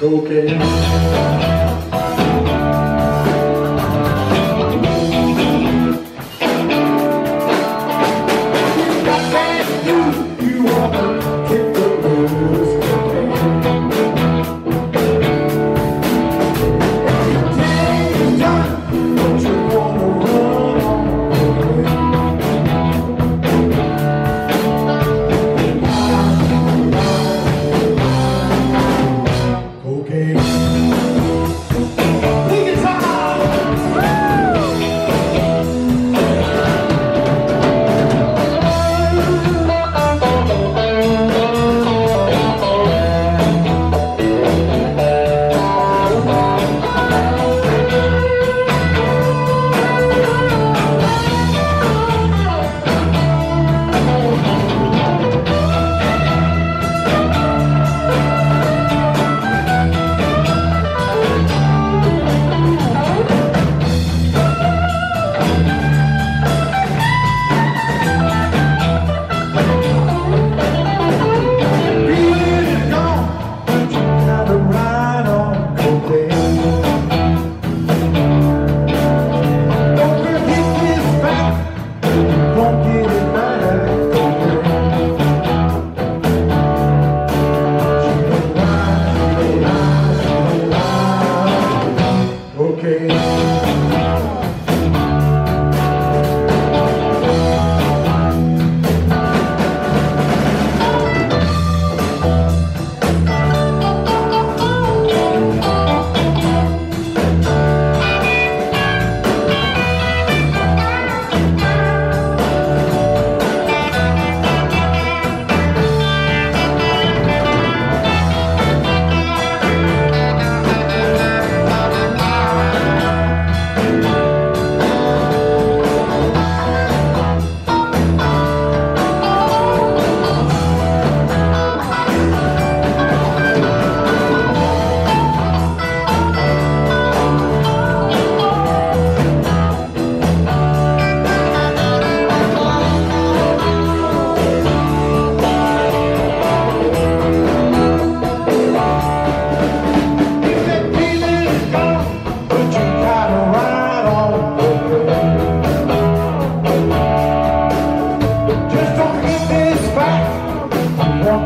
cocaine.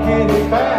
walking back.